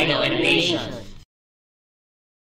Lego Animation.